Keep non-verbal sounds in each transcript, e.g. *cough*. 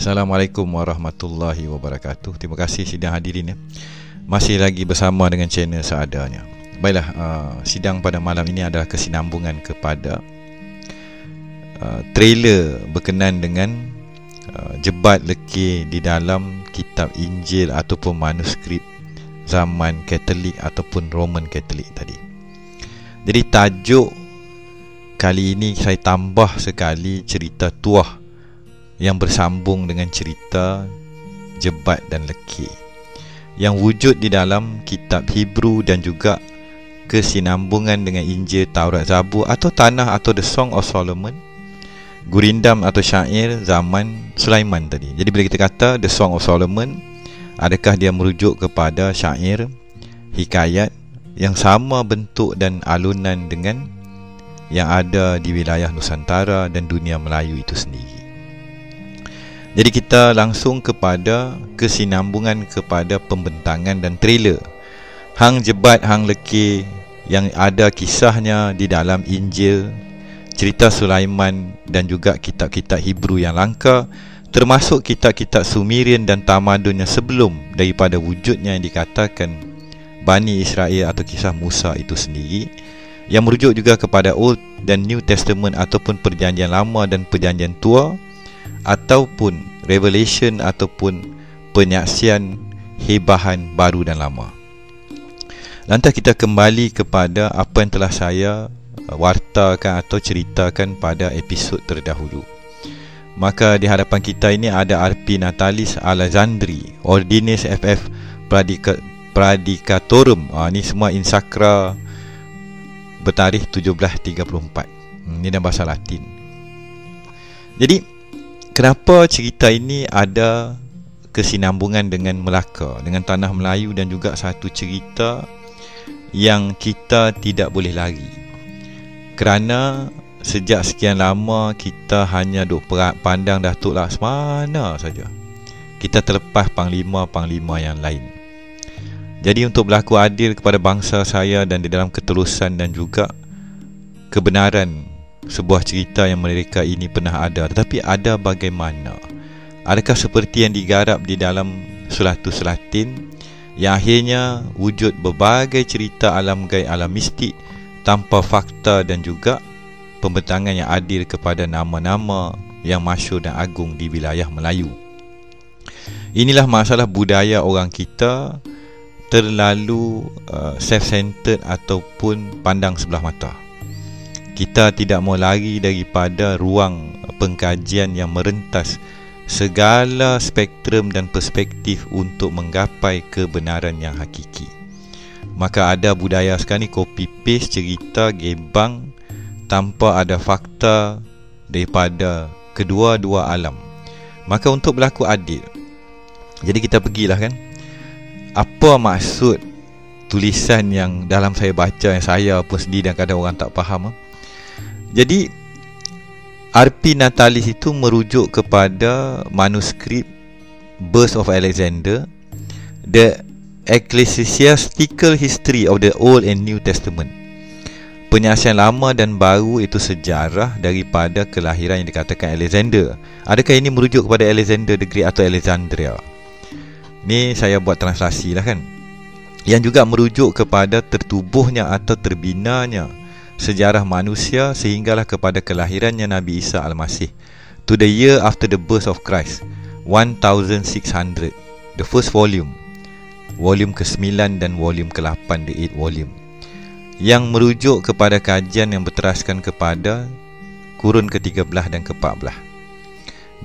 Assalamualaikum warahmatullahi wabarakatuh. Terima kasih sidang hadirin ya. Masih lagi bersama dengan channel seadanya. Baiklah, uh, sidang pada malam ini adalah kesinambungan kepada uh, trailer berkenan dengan uh, jebat lekir di dalam kitab Injil ataupun manuskrip zaman Katolik ataupun Roman Katolik tadi. Jadi tajuk kali ini saya tambah sekali cerita tuah yang bersambung dengan cerita jebat dan lekir yang wujud di dalam kitab Hebrew dan juga kesinambungan dengan Injil, Taurat, Zabur atau Tanah atau The Song of Solomon gurindam atau syair zaman Sulaiman tadi. Jadi bila kita kata The Song of Solomon adakah dia merujuk kepada syair hikayat yang sama bentuk dan alunan dengan yang ada di wilayah Nusantara dan dunia Melayu itu sendiri. Jadi kita langsung kepada kesinambungan kepada pembentangan dan trailer. Hang jebat hang lekir yang ada kisahnya di dalam Injil, cerita Sulaiman dan juga kitab-kitab Hebrew yang langka termasuk kitab-kitab Sumerian dan tamadun yang sebelum daripada wujudnya yang dikatakan Bani Israel atau kisah Musa itu sendiri yang merujuk juga kepada Old dan New Testament ataupun perjanjian lama dan perjanjian tua ataupun revelation ataupun penyaksian hebahan baru dan lama. Lantas kita kembali kepada apa yang telah saya uh, wartakan atau ceritakan pada episod terdahulu. Maka di hadapan kita ini ada RP Natalis Alexandri, Ordinis FF Pradika, Pradikatorum. Ha, ini semua insakra bertarikh 1734. Hmm, ini dalam bahasa Latin. Jadi, kenapa cerita ini ada kesinambungan dengan Melaka dengan tanah Melayu dan juga satu cerita yang kita tidak boleh lari? Kerana sejak sekian lama kita hanya duk pandang Datuk Laksmana saja. Kita terlepas panglima-panglima yang lain. Jadi untuk berlaku adil kepada bangsa saya dan di dalam keterusan dan juga kebenaran sebuah cerita yang mereka ini pernah ada. Tetapi ada bagaimana? Adakah seperti yang digarap di dalam sulatus latin yang akhirnya wujud berbagai cerita alam gaib alam mistik tanpa fakta dan juga pembentangan yang adil kepada nama-nama yang masyur dan agung di wilayah Melayu. Inilah masalah budaya orang kita terlalu uh, self-centered ataupun pandang sebelah mata kita tidak mau lari daripada ruang pengkajian yang merentas segala spektrum dan perspektif untuk menggapai kebenaran yang hakiki. Maka ada budaya sekarang ni copy paste cerita gebang tanpa ada fakta daripada kedua-dua alam. Maka untuk berlaku adil. Jadi kita pergilah kan. Apa maksud tulisan yang dalam saya baca yang saya pun sendiri dan kadang orang tak faham. Jadi RP Natalis itu merujuk kepada manuskrip Birth of Alexander The Ecclesiastical History of the Old and New Testament. Penyaksian lama dan baru itu sejarah daripada kelahiran yang dikatakan Alexander. Adakah ini merujuk kepada Alexander the Great atau Alexandria? Ni saya buat translasi lah kan? Yang juga merujuk kepada tertubuhnya atau terbinanya sejarah manusia sehinggalah kepada kelahirannya Nabi Isa Al-Masih. To the year after the birth of Christ 1600 the first volume. Volume ke-9 dan volume ke-8 the 8 volume. Yang merujuk kepada kajian yang berteraskan kepada kurun ke-13 dan ke-14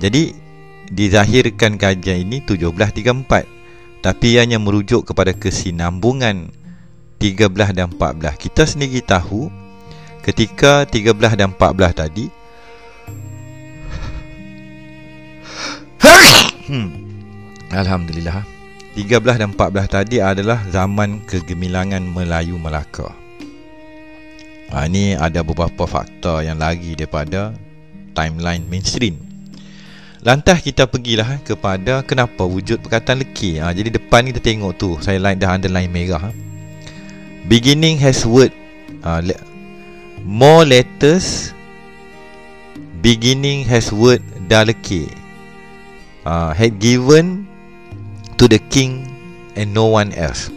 jadi dizahirkan kajian ini 1734 tapi hanya merujuk kepada kesinambungan 13 dan 14 kita sendiri tahu ketika 13 dan 14 tadi. Hmm. Alhamdulillah. 13 dan 14 tadi adalah zaman kegemilangan Melayu Melaka. Ha, Ini ada beberapa fakta yang lagi daripada timeline mainstream. Lantas kita pergilah kepada kenapa wujud perkataan lekir. Ha, Jadi depan ni kita tengok tu Saya line dah underline merah. Ha. Beginning has word ha, more letters beginning has word dalaki uh, had given to the king and no one else.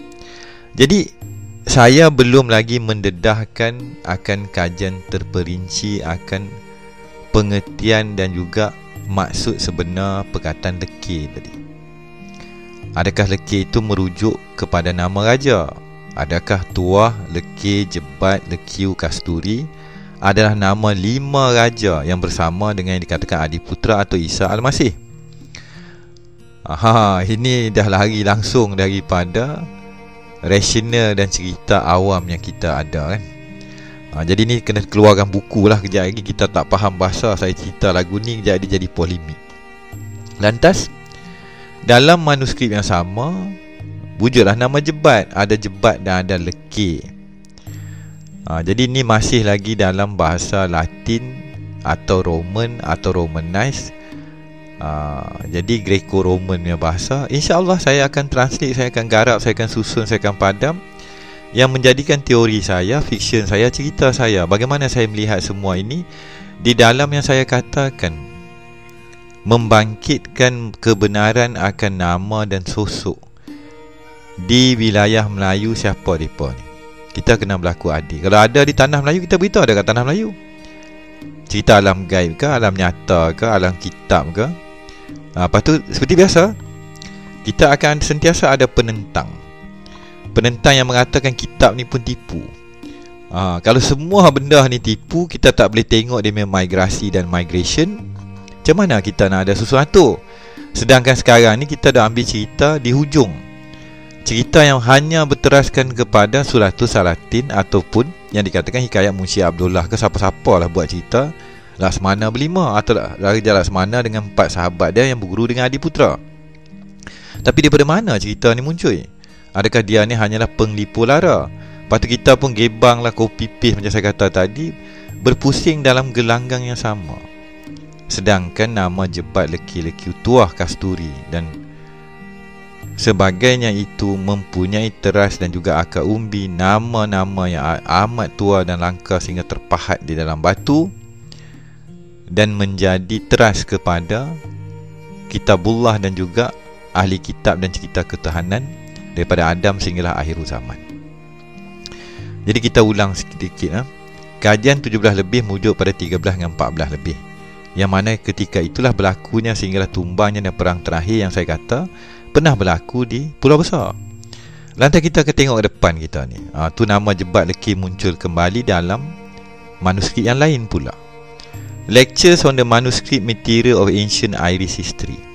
Jadi saya belum lagi mendedahkan akan kajian terperinci akan pengertian dan juga maksud sebenar perkataan lekir tadi. Adakah lekir itu merujuk kepada nama raja? Adakah tuah, lekir, jebat, lekiu, kasturi adalah nama lima raja yang bersama dengan yang dikatakan Adiputra atau Isa Al-Masih? Aha, ini dah lari langsung daripada rasional dan cerita awam yang kita ada kan. Ha, jadi ni kena keluarkan buku lah kejap lagi kita tak faham bahasa saya cerita lagu ni jadi jadi polemik. Lantas dalam manuskrip yang sama wujudlah nama jebat, ada jebat dan ada lekir. Ha, jadi ni masih lagi dalam bahasa Latin atau Roman atau Romanized. Uh, jadi Greco-Roman punya bahasa. InsyaAllah saya akan translate Saya akan garap, saya akan susun, saya akan padam. Yang menjadikan teori saya Fiction saya, cerita saya Bagaimana saya melihat semua ini Di dalam yang saya katakan Membangkitkan kebenaran akan nama dan sosok Di wilayah Melayu siapa mereka ni? Kita kena berlaku adil Kalau ada di tanah Melayu kita beritahu ada kat tanah Melayu. Cerita alam gaib ke, alam nyata ke, alam kitab ke. Ha, Lepas tu seperti biasa Kita akan sentiasa ada penentang. Penentang yang mengatakan kitab ni pun tipu. Ha, Kalau semua benda ni tipu Kita tak boleh tengok dia migrasi dan migration. Macam mana kita nak ada sesuatu? Sedangkan sekarang ni kita dah ambil cerita di hujung Cerita yang hanya berteraskan kepada Suratul Salatin Ataupun yang dikatakan hikayat Munshi Abdullah ke siapa-siapa lah buat cerita Laksamana berlima atau Raja Laksamana dengan empat sahabat dia yang berguru dengan Adiputra. Tapi daripada mana cerita ni muncul? Adakah dia ni hanyalah penglipu lara? Lepas tu kita pun gebang lah kopi paste macam saya kata tadi Berpusing dalam gelanggang yang sama Sedangkan nama jebat leki-leki tuah kasturi dan Sebagainya itu mempunyai teras dan juga akar umbi Nama-nama yang amat tua dan langka sehingga terpahat di dalam batu dan menjadi teras kepada kitabullah dan juga ahli kitab dan cerita ketuhanan daripada Adam sehinggalah akhir zaman. Jadi kita ulang sedikit ha? Kajian 17 lebih mujuk pada 13 dengan 14 lebih. Yang mana ketika itulah berlakunya sehinggalah tumbangnya dan perang terakhir yang saya kata pernah berlaku di Pulau Besar. Lantas kita akan tengok ke depan kita ni. Ha, tu nama jebat leki muncul kembali dalam manuskrip yang lain pula. Lectures on the Manuscript Material of Ancient Irish History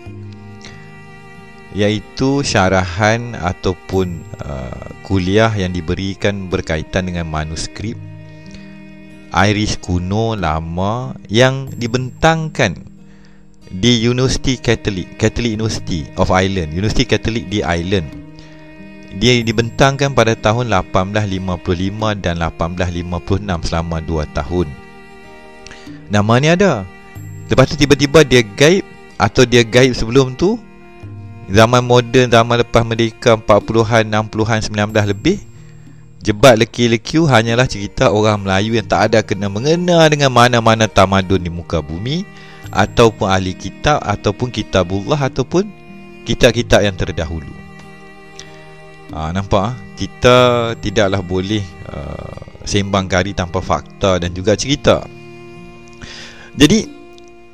iaitu syarahan ataupun uh, kuliah yang diberikan berkaitan dengan manuskrip Irish kuno lama yang dibentangkan di University Catholic Catholic University of Ireland. University Catholic di Ireland. Dia dibentangkan pada tahun 1855 dan 1856 selama 2 tahun. Nama ni ada. Lepas tu tiba-tiba dia gaib Atau dia gaib sebelum tu Zaman moden, zaman lepas merdeka 40-an, 60-an, 19 lebih Jebat leki-leki hanyalah cerita orang Melayu yang tak ada kena mengena dengan mana-mana tamadun di muka bumi Ataupun ahli kitab, ataupun kitabullah, ataupun kitab-kitab yang terdahulu. Ha, Nampak? Kita tidaklah boleh uh, sembang kari tanpa fakta dan juga cerita. Jadi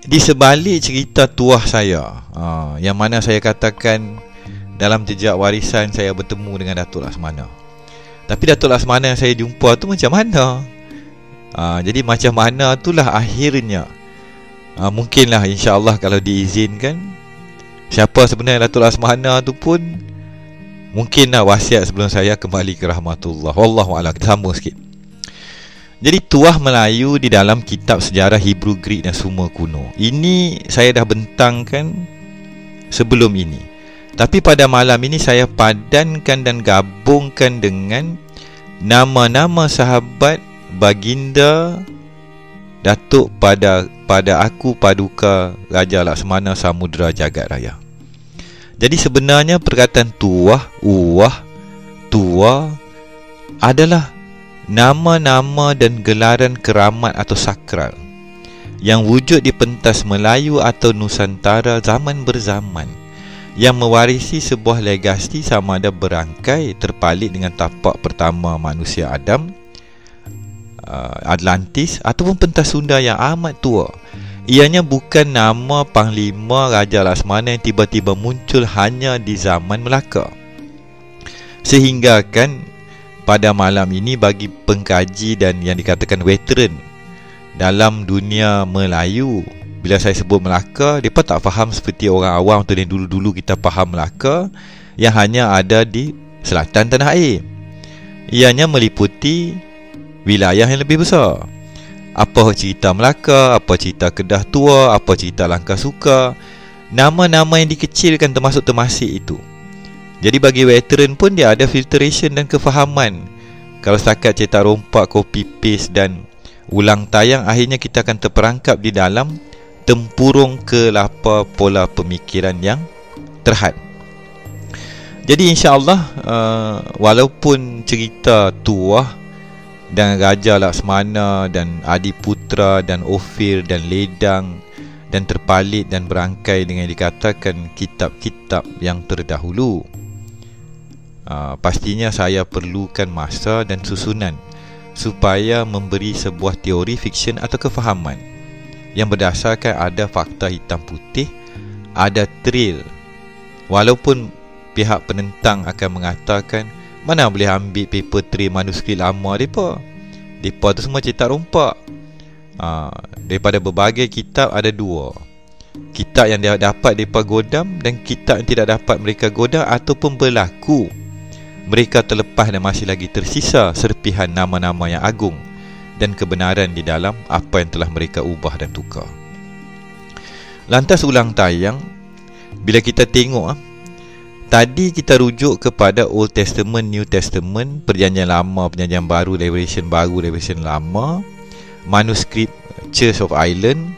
di sebalik cerita tuah saya ha, Yang mana saya katakan Dalam jejak warisan saya bertemu dengan Datuk Laksamana Tapi Datuk Laksamana yang saya jumpa tu macam mana? Ha, Jadi macam mana itulah akhirnya ha, Mungkinlah insyaAllah kalau diizinkan Siapa sebenarnya Datuk Laksamana tu pun Mungkinlah wasiat sebelum saya kembali ke rahmatullah Wallahualam kita sambung sikit jadi tuah Melayu di dalam kitab sejarah Hebrew, Greek dan semua kuno. Ini saya dah bentangkan sebelum ini. Tapi pada malam ini saya padankan dan gabungkan dengan nama-nama sahabat baginda Datuk pada pada aku paduka Raja Laksamana Samudra Jagat Raya. Jadi sebenarnya perkataan tuah, uwah, tua adalah nama-nama dan gelaran keramat atau sakral yang wujud di pentas Melayu atau Nusantara zaman berzaman yang mewarisi sebuah legasi sama ada berangkai terpalit dengan tapak pertama manusia Adam uh, Atlantis ataupun pentas Sunda yang amat tua. Ianya bukan nama Panglima Raja Laksamana yang tiba-tiba muncul hanya di zaman Melaka. Sehingga kan pada malam ini bagi pengkaji dan yang dikatakan veteran dalam dunia Melayu bila saya sebut Melaka mereka tak faham seperti orang awam tu yang dulu-dulu kita faham Melaka yang hanya ada di selatan tanah air. Ianya meliputi wilayah yang lebih besar. Apa cerita Melaka, apa cerita Kedah Tua, apa cerita Langkah Suka nama-nama yang dikecilkan termasuk termasik itu. Jadi bagi veteran pun dia ada filtration dan kefahaman. Kalau setakat cetak rompak, copy paste dan ulang tayang akhirnya kita akan terperangkap di dalam tempurung kelapa pola pemikiran yang terhad. Jadi insya-Allah uh, walaupun cerita tuah dan Raja Laksmana dan Adi Putra dan Ofir dan Ledang dan terpalit dan berangkai dengan dikatakan kitab-kitab yang terdahulu. Uh, pastinya saya perlukan masa dan susunan supaya memberi sebuah teori fiksyen atau kefahaman yang berdasarkan ada fakta hitam putih, ada trail. Walaupun pihak penentang akan mengatakan mana boleh ambil paper trail manuskrip lama depa. Depa tu semua cetak rompak. Ha, daripada berbagai kitab ada dua. Kitab yang dia dapat depa godam dan kitab yang tidak dapat mereka godam ataupun berlaku mereka terlepas dan masih lagi tersisa serpihan nama-nama yang agung dan kebenaran di dalam apa yang telah mereka ubah dan tukar. Lantas ulang tayang, bila kita tengok, ah, tadi kita rujuk kepada Old Testament, New Testament, perjanjian lama, perjanjian baru, Revelation baru, Revelation lama, manuskrip Church of Ireland,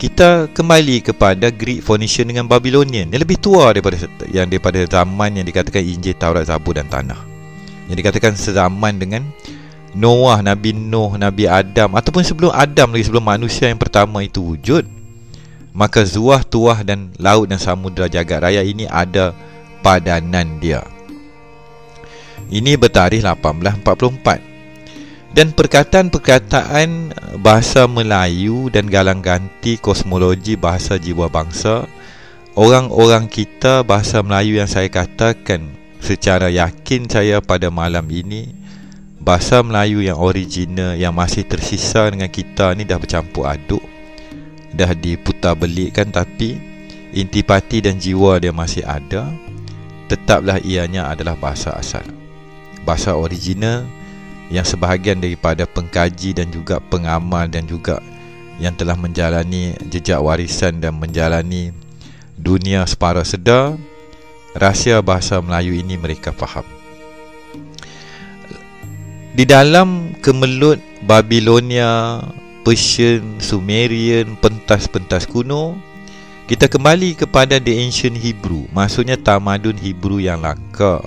kita kembali kepada Greek Phoenician dengan Babylonian yang lebih tua daripada yang daripada zaman yang dikatakan Injil, Taurat, Zabur dan Tanah. Yang dikatakan sezaman dengan Noah, Nabi Nuh, Nabi Adam ataupun sebelum Adam lagi sebelum manusia yang pertama itu wujud. Maka zuah, tuah dan laut dan samudra jagat raya ini ada padanan dia. Ini bertarikh 1844 dan perkataan-perkataan bahasa Melayu dan galang ganti kosmologi bahasa jiwa bangsa orang-orang kita bahasa Melayu yang saya katakan secara yakin saya pada malam ini bahasa Melayu yang original yang masih tersisa dengan kita ni dah bercampur aduk dah diputar belikkan tapi intipati dan jiwa dia masih ada tetaplah ianya adalah bahasa asal. Bahasa original yang sebahagian daripada pengkaji dan juga pengamal dan juga yang telah menjalani jejak warisan dan menjalani dunia separa sedar rahsia bahasa Melayu ini mereka faham. Di dalam kemelut Babilonia Persian, Sumerian, pentas-pentas kuno. Kita kembali kepada the ancient Hebrew. Maksudnya tamadun Hebrew yang langka.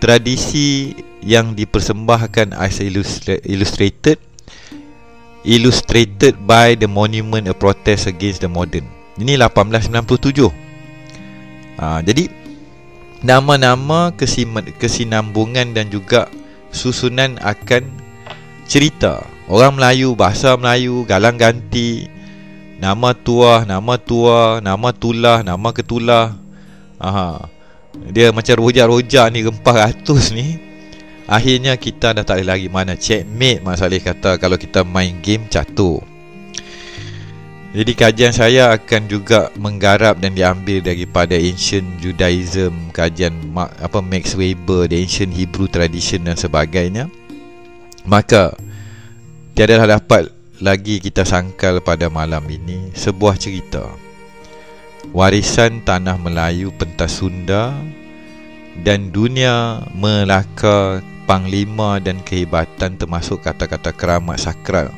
Tradisi yang dipersembahkan as illustrated illustrated by the monument a protest against the modern. Ini 1897 ha, jadi nama-nama kesinambungan dan juga susunan akan cerita orang Melayu bahasa Melayu galang ganti nama tua nama tua nama tulah nama ketulah. Aha. dia macam rojak-rojak ni rempah ratus ni. Akhirnya kita dah tak ada lagi mana checkmate Mak Saleh kata kalau kita main game catur. Jadi kajian saya akan juga menggarap dan diambil daripada ancient Judaism Kajian apa Max Weber, the ancient Hebrew tradition dan sebagainya. Maka tiada dapat lagi kita sangkal pada malam ini Sebuah cerita. Warisan Tanah Melayu Pentas Sunda dan dunia Melaka panglima dan kehebatan termasuk kata-kata keramat sakral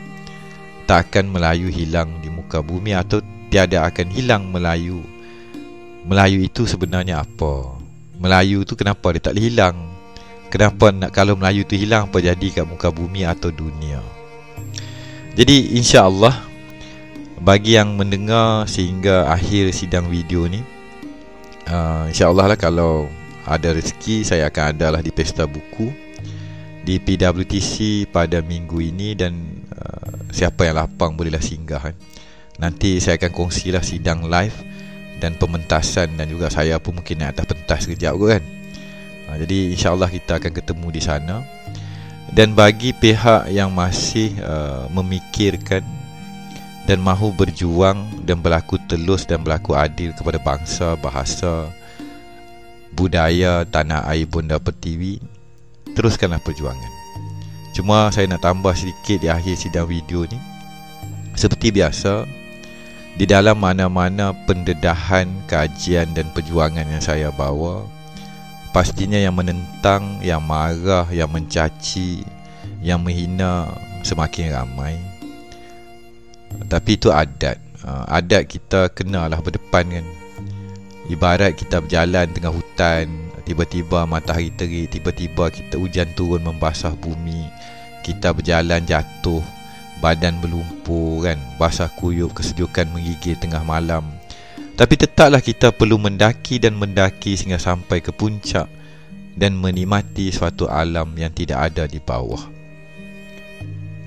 tak akan Melayu hilang di muka bumi atau tiada akan hilang Melayu. Melayu itu sebenarnya apa? Melayu itu kenapa dia tak boleh hilang? Kenapa nak kalau Melayu itu hilang apa jadi kat muka bumi atau dunia jadi insya Allah bagi yang mendengar sehingga akhir sidang video ni uh, InsyaAllah lah kalau ada rezeki saya akan ada lah di pesta buku di PWTC pada minggu ini dan uh, siapa yang lapang bolehlah singgah kan. Nanti saya akan kongsilah sidang live dan pementasan dan juga saya pun mungkin nak atas pentas sekejap kan. Uh, jadi insyaAllah kita akan ketemu di sana. Dan bagi pihak yang masih uh, memikirkan dan mahu berjuang dan berlaku telus dan berlaku adil kepada bangsa, bahasa, budaya tanah air Bunda Pertiwi, teruskanlah perjuangan. Cuma saya nak tambah sedikit di akhir sidang video ni. Seperti biasa, di dalam mana-mana pendedahan, kajian dan perjuangan yang saya bawa, pastinya yang menentang, yang marah, yang mencaci, yang menghina semakin ramai. Tapi itu adat. Uh, Adat kita kenalah berdepan kan. Ibarat kita berjalan tengah hutan Tiba-tiba matahari terik Tiba-tiba kita hujan turun membasah bumi Kita berjalan jatuh Badan berlumpur kan Basah kuyup kesejukan menggigil tengah malam Tapi tetaplah kita perlu mendaki dan mendaki Sehingga sampai ke puncak Dan menikmati suatu alam yang tidak ada di bawah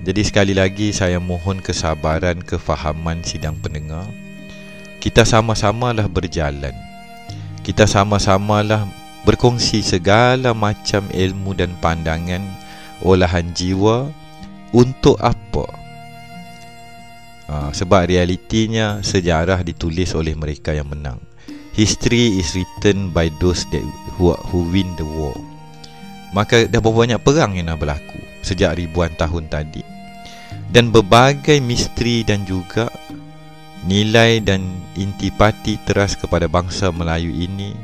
jadi sekali lagi saya mohon kesabaran, kefahaman sidang pendengar. Kita sama-samalah berjalan. Kita sama-samalah berkongsi segala macam ilmu dan pandangan olahan jiwa untuk apa? Ha, sebab realitinya sejarah ditulis oleh mereka yang menang. History is written by those that who, who win the war. Maka dah berapa banyak perang yang dah berlaku sejak ribuan tahun tadi dan berbagai misteri dan juga nilai dan intipati teras kepada bangsa Melayu ini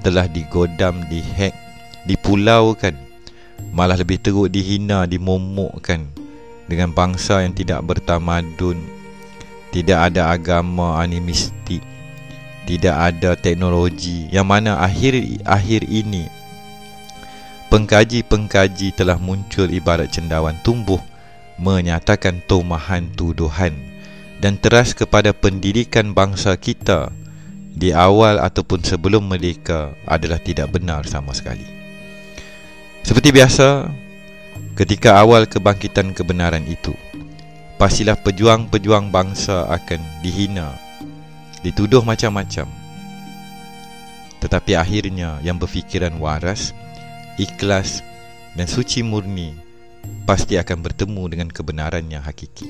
telah digodam, dihack, dipulaukan malah lebih teruk dihina, dimomokkan dengan bangsa yang tidak bertamadun tidak ada agama animistik tidak ada teknologi yang mana akhir akhir ini pengkaji-pengkaji telah muncul ibarat cendawan tumbuh menyatakan tomahan tuduhan dan teras kepada pendidikan bangsa kita di awal ataupun sebelum merdeka adalah tidak benar sama sekali. Seperti biasa, ketika awal kebangkitan kebenaran itu, pastilah pejuang-pejuang bangsa akan dihina, dituduh macam-macam. Tetapi akhirnya yang berfikiran waras, ikhlas dan suci murni pasti akan bertemu dengan kebenaran yang hakiki.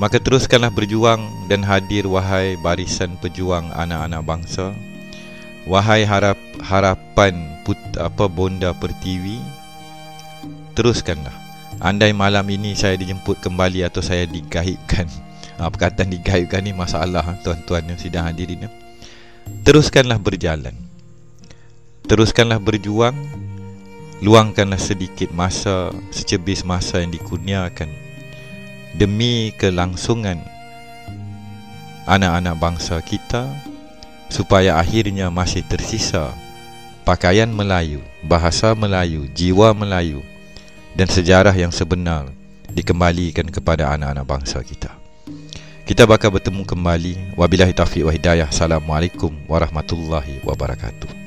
Maka teruskanlah berjuang dan hadir wahai barisan pejuang anak-anak bangsa. Wahai harap harapan put, apa bonda pertiwi. Teruskanlah. Andai malam ini saya dijemput kembali atau saya digaibkan. Ha, *laughs* perkataan digaibkan ni masalah ha, tuan-tuan yang sedang hadirin. Ya. Teruskanlah berjalan. Teruskanlah berjuang Luangkanlah sedikit masa Secebis masa yang dikurniakan Demi kelangsungan Anak-anak bangsa kita Supaya akhirnya masih tersisa Pakaian Melayu Bahasa Melayu Jiwa Melayu Dan sejarah yang sebenar Dikembalikan kepada anak-anak bangsa kita. Kita bakal bertemu kembali. Wabillahi taufiq wa hidayah. Assalamualaikum warahmatullahi wabarakatuh